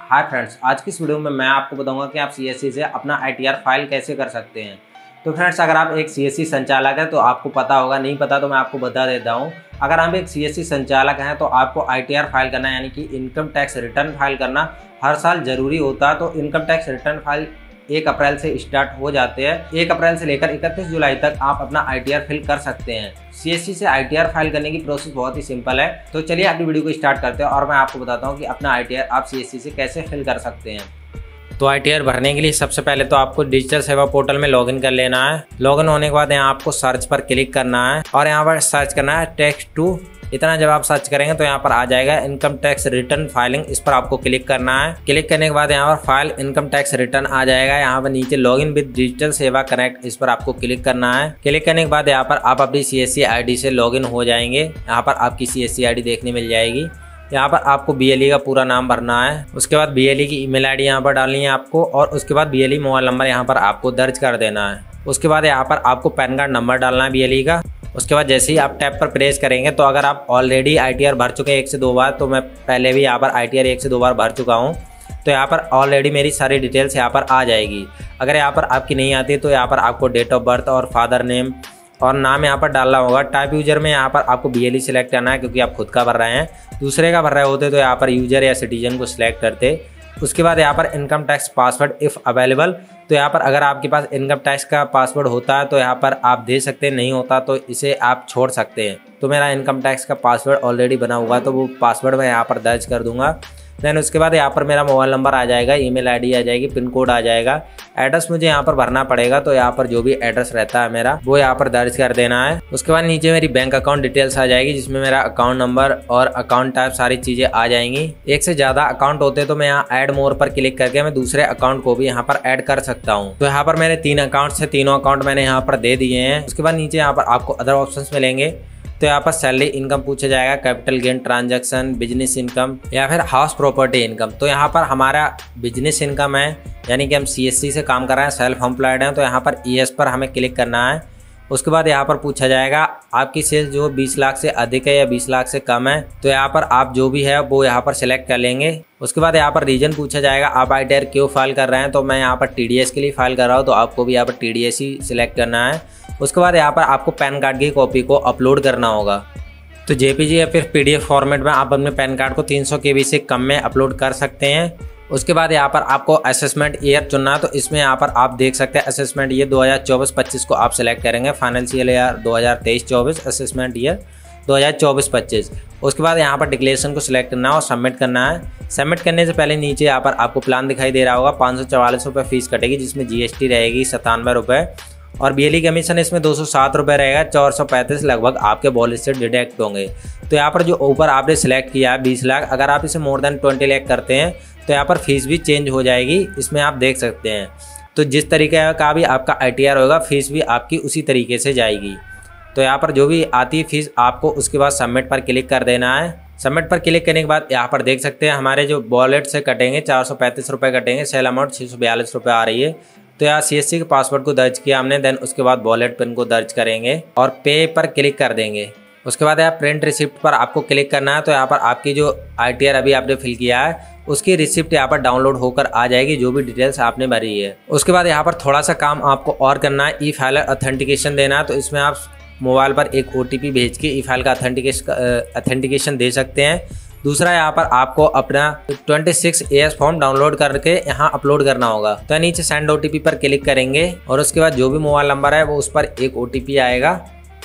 Hi friends आज की इस वीडियो में मैं आपको बताऊँगा कि आप सी से अपना आईटीआर फ़ाइल कैसे कर सकते हैं। तो फ्रेंड्स अगर आप एक सी संचालक हैं तो आपको पता होगा, नहीं पता तो मैं आपको बता देता हूँ। अगर आप एक सी संचालक हैं तो आपको आईटीआर फ़ाइल करना यानी कि इनकम टैक्स रिटर्न फ़ाइल करना हर साल ज़रूरी होता है तो इनकम टैक्स रिटर्न फ़ाइल एक अप्रैल से स्टार्ट हो जाते हैं। एक अप्रैल से लेकर इकतीस जुलाई तक आप अपना आईटीआर फिल कर सकते हैं। सीएससी से आईटीआर फ़ाइल करने की प्रोसेस बहुत ही सिंपल है। तो चलिए अपनी वीडियो को स्टार्ट करते हैं और मैं आपको बताता हूँ कि अपना आईटीआर आप सीएससी से कैसे फिल कर सकते हैं। तो आईटीआर भरने के लिए सबसे पहले तो आपको डिजिटल सेवा पोर्टल में लॉगिन कर लेना है। लॉगिन होने के बाद यहाँ आपको सर्च पर क्लिक करना है और यहाँ पर सर्च करना है टेक्स्ट टू इतना जब आप सर्च करेंगे तो यहाँ पर आ जाएगा इनकम टैक्स रिटर्न फाइलिंग, इस पर आपको क्लिक करना है। क्लिक करने के बाद यहाँ पर फ़ाइल इनकम टैक्स रिटर्न आ जाएगा। यहाँ पर नीचे log in with digital Seva connect, इस पर आपको क्लिक करना है। क्लिक करने के बाद यहाँ पर आप अपनी C S C log in हो जाएँगे। यहाँ पर आपकी सी एस देखने मिल जाएगी। यहाँ पर आपको बी e का पूरा नाम भरना है। उसके बाद बी e की ईमेल आईडी यहाँ पर डालनी है आपको और उसके बाद बी मोबाइल नंबर यहाँ पर आपको दर्ज कर देना है। उसके बाद यहाँ पर आपको पैन कार्ड नंबर डालना है बीएलई का। उसके बाद जैसे ही आप टैप पर प्रेस करेंगे तो अगर आप ऑलरेडी आई भर चुके हैं एक से दो बार तो मैं पहले भी यहाँ पर आई एक से दो बार भर चुका हूँ। तो यहाँ पर ऑलरेडी मेरी सारी डिटेल्स यहाँ पर आ जाएगी। अगर यहाँ पर आपकी नहीं आती तो यहाँ पर आपको डेट ऑफ़ बर्थ और फादर नेम और नाम यहाँ पर डालना होगा। टाइप यूज़र में यहाँ पर आपको बी एल सिलेक्ट करना है, क्योंकि आप खुद का भर रहे हैं। दूसरे का भर रहे होते तो यहाँ पर यूज़र या सिटीजन को सिलेक्ट करते। उसके बाद यहाँ पर income tax password if available तो यहाँ पर अगर आपके पास इनकम टैक्स का पासवर्ड होता है तो यहाँ पर आप दे सकते हैं, नहीं होता तो इसे आप छोड़ सकते हैं। तो मेरा इनकम टैक्स का पासवर्ड ऑलरेडी बना हुआ तो वो पासवर्ड मैं यहाँ पर दर्ज कर दूँगा। देन उसके बाद यहाँ पर मेरा मोबाइल नंबर आ जाएगा ईमेल आईडी आ जाएगी पिन कोड आ जाएगा। एड्रेस मुझे यहाँ पर भरना पड़ेगा तो यहाँ पर जो भी एड्रेस रहता है मेरा, वो यहाँ पर दर्ज कर देना है। उसके बाद नीचे मेरी बैंक अकाउंट डिटेल्स आ जाएगी, जिसमें मेरा अकाउंट नंबर और अकाउंट टाइप सारी चीज़ें आ जाएँगी। एक से ज़्यादा अकाउंट होते तो मैं यहाँ एड मोर पर क्लिक करके मैं दूसरे अकाउंट को भी यहाँ पर एड कर सकता हूँ। तो यहाँ पर मेरे तीन अकाउंट है, तीनों अकाउंट मैंने यहाँ पर दे दिए हैं। उसके बाद नीचे यहाँ पर आपको अदर ऑप्शन मिलेंगे। तो यहाँ पर सैलरी इनकम पूछा जाएगा capital gain transaction business income या फिर हाउस प्रॉपर्टी इनकम तो यहाँ पर हमारा बिज़नेस इनकम है, यानी कि हम सीएससी से काम कर रहे हैं सेल्फ एम्प्लॉयड हैं तो यहाँ पर ई e पर हमें क्लिक करना है। उसके बाद यहाँ पर पूछा जाएगा, आपकी सेल्स जो 20 लाख से अधिक है या 20 लाख से कम है तो यहाँ पर आप जो भी है, वो यहाँ पर सिलेक्ट कर लेंगे। उसके बाद यहाँ पर रीजन पूछा जाएगा, आप आई क्यों फ़ाइल कर रहे हैं? तो मैं यहाँ पर टीडीएस के लिए फ़ाइल कर रहा हूँ तो आपको भी यहाँ पर टी ही सिलेक्ट करना है। उसके बाद यहाँ पर आपको पैन कार्ड की कॉपी को अपलोड करना होगा। तो जेपीजी या फिर पीडीएफ फॉर्मेट में आप अपने पैन कार्ड को 300 केबी से कम में अपलोड कर सकते हैं। उसके बाद यहाँ पर आपको असेसमेंट ईयर चुनना है तो इसमें यहाँ पर आप देख सकते हैं असेसमेंट ईयर 2024-25 को आप सेलेक्ट करेंगे। फाइनेंशियल ईयर 2023-24 असेसमेंट ईयर 2024-25 उसके बाद यहाँ पर डिक्लेरेशन को सिलेक्ट करना है और सबमिट करना है। सबमिट करने से पहले नीचे यहाँ पर आपको प्लान दिखाई दे रहा होगा, पाँच सौ फ़ीस कटेगी, जिसमें जीएसटी रहेगी सतानवे रुपये और बी कमीशन इसमें दो रुपये रहेगा, चार सौ पैंतीस लगभग आपके बॉल से डिडेक्ट होंगे। तो यहाँ पर जो ऊपर आपने सेलेक्ट किया है बीस लाख, अगर आप इसे मोर देन ट्वेंटी लाख करते हैं तो यहाँ पर फ़ीस भी चेंज हो जाएगी। इसमें आप देख सकते हैं। तो जिस तरीके का भी आपका आईटीआर होगा फ़ीस भी आपकी उसी तरीके से जाएगी। तो यहाँ पर जो भी आती है फ़ीस आपको उसके बाद सबमिट पर क्लिक कर देना है। सबमिट पर क्लिक करने के बाद यहाँ पर देख सकते हैं, हमारे जो वॉलेट से कटेंगे, चार सौ पैंतीस रुपये कटेंगे सेल अमाउंट छः सौ बयालीस रुपये आ रही है। तो यहाँ सी के पासवर्ड को दर्ज किया हमने देन उसके बाद वॉलेट पिन को दर्ज करेंगे और पे पर क्लिक कर देंगे। उसके बाद यहाँ प्रिंट रिसिप्ट पर आपको क्लिक करना है तो यहाँ पर आपकी जो आईटीआर अभी आपने फिल किया है, उसकी रिसिप्ट यहाँ पर डाउनलोड होकर आ जाएगी, जो भी डिटेल्स आपने भरी है। उसके बाद यहाँ पर थोड़ा सा काम आपको और करना है ई फ़ाइल ऑथेंटिकेशन देना है तो इसमें आप मोबाइल पर एक ओटीपी भेज के ई फ़ाइल का अथेंटिकेशन दे सकते हैं। दूसरा यहाँ पर आपको अपना 26 सिक्स फॉर्म डाउनलोड करके यहाँ अपलोड करना होगा। तो नीचे सेंड ओटीपी पर क्लिक करेंगे और उसके बाद जो भी मोबाइल नंबर है, वो उस पर एक ओटीपी आएगा।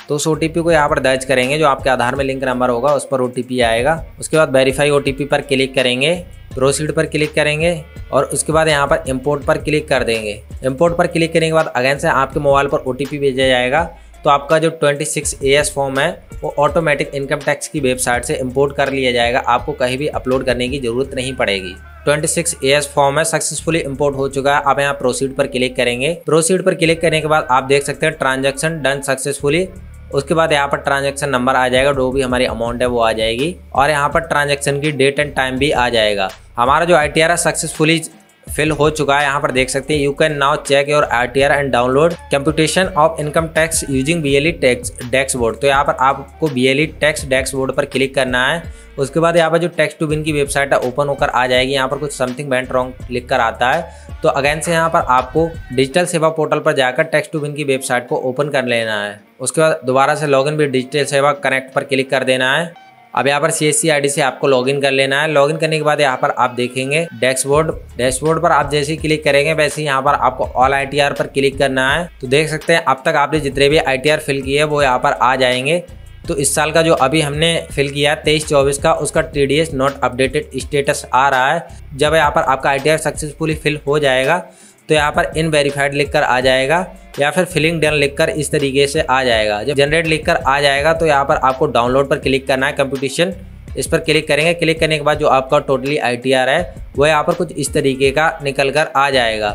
तो उस ओटीपी को यहाँ पर दर्ज करेंगे, जो आपके आधार में लिंक नंबर होगा, उस पर ओटीपी आएगा। उसके बाद वेरीफाई ओटीपी पर क्लिक करेंगे प्रोसीड पर क्लिक करेंगे और उसके बाद यहाँ पर इम्पोर्ट पर क्लिक कर देंगे। इम्पोर्ट पर क्लिक करने के बाद अगेन से आपके मोबाइल पर ओटीपी भेजा जाएगा। तो आपका जो 26 सिक्स फॉर्म है, वो ऑटोमेटिक इनकम टैक्स की वेबसाइट से इंपोर्ट कर लिया जाएगा। आपको कहीं भी अपलोड करने की ज़रूरत नहीं पड़ेगी। 26 सिक्स फॉर्म है सक्सेसफुली इंपोर्ट हो चुका है। आप यहाँ प्रोसीड पर क्लिक करेंगे। प्रोसीड पर क्लिक करने के बाद आप देख सकते हैं ट्रांजेक्शन डन सक्सेसफुली उसके बाद यहाँ पर ट्रांजेक्शन नंबर आ जाएगा, जो भी हमारी अमाउंट है वो आ जाएगी। और यहाँ पर ट्रांजेक्शन की डेट एंड टाइम भी आ जाएगा। हमारा जो आई है सक्सेसफुली फिल हो चुका है। यहाँ पर देख सकते हैं you can now check your R T R and download computation of income tax using B L E tax desk board तो यहाँ पर आपको B L E tax desk board पर क्लिक करना है। उसके बाद यहाँ पर जो टैक्स टू बिन की वेबसाइट है ओपन होकर आ जाएगी। यहाँ पर कुछ समथिंग बैंड रॉन्ग लिख कर आता है। तो अगेन से यहाँ पर आपको डिजिटल सेवा पोर्टल पर जाकर टैक्स टू बिन की वेबसाइट को ओपन कर लेना है। उसके बाद दोबारा से लॉगिन भी डिजिटल सेवा कनेक्ट पर क्लिक कर देना है। अब यहाँ पर सी एस सी आपको लॉगिन कर लेना है। लॉगिन करने के बाद यहाँ पर आप देखेंगे डैशबोर्ड डैशबोर्ड पर आप जैसे ही क्लिक करेंगे, वैसे यहाँ पर आपको ऑल आई टी आर पर क्लिक करना है। तो देख सकते हैं, अब तक आपने जितने भी आई टी आर फिल किए वो यहाँ पर आ जाएँगे। तो इस साल का जो अभी हमने फिल किया है, तेईस चौबीस का, उसका T D S not updated status आ रहा है। जब यहाँ पर आपका आई सक्सेसफुली फिल हो जाएगा तो यहाँ पर इन वेरीफाइड लिख कर आ जाएगा या फिर फिलिंग डन लिख कर इस तरीके से आ जाएगा। जब जनरेट लिख कर आ जाएगा तो यहाँ पर आपको डाउनलोड पर क्लिक करना है कंपटीशन इस पर क्लिक करेंगे क्लिक करने के बाद जो आपका टोटली आईटीआर है, वो यहाँ पर कुछ इस तरीके का निकल कर आ जाएगा।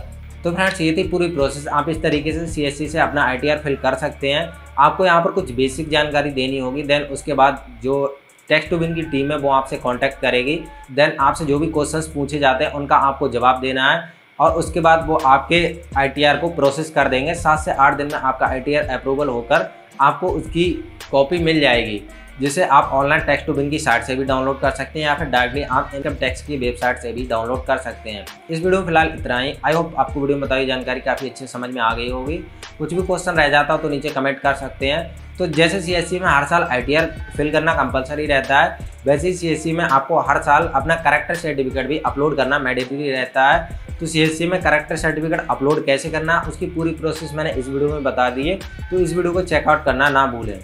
तो फ्रेंड्स ये थी पूरी प्रोसेस आप इस तरीके से सीएससी से अपना आईटीआर फिल कर सकते हैं। आपको यहाँ पर कुछ बेसिक जानकारी देनी होगी देन उसके बाद जो टेक्स्ट टू विन की टीम है, वो आपसे कांटेक्ट करेगी। देन आपसे जो भी क्वेश्चंस पूछे जाते हैं, उनका आपको जवाब देना है। और उसके बाद वो आपके आईटीआर को प्रोसेस कर देंगे। सात से आठ दिन में आपका आईटीआर अप्रूवल होकर आपको उसकी कॉपी मिल जाएगी, जिसे आप ऑनलाइन टैक्स टू बिन की साइट से भी डाउनलोड कर सकते हैं या फिर डायरेक्टली आप इनकम टैक्स की वेबसाइट से भी डाउनलोड कर सकते हैं। इस वीडियो में फ़िलहाल इतना ही। आई होप आपको वीडियो में बताई जानकारी काफ़ी अच्छे समझ में आ गई होगी। कुछ भी क्वेश्चन रह जाता हो तो नीचे कमेंट कर सकते हैं। तो जैसे सी में हर साल आईटीआर फिल करना कंपलसरी रहता है। वैसे ही सी में आपको हर साल अपना करेक्टर सर्टिफिकेट भी अपलोड करना मैंडेटरी रहता है। तो सी में करेक्टर सर्टिफिकेट अपलोड कैसे करना, उसकी पूरी प्रोसेस मैंने इस वीडियो में बता दी है। तो इस वीडियो को चेकआउट करना ना भूलें।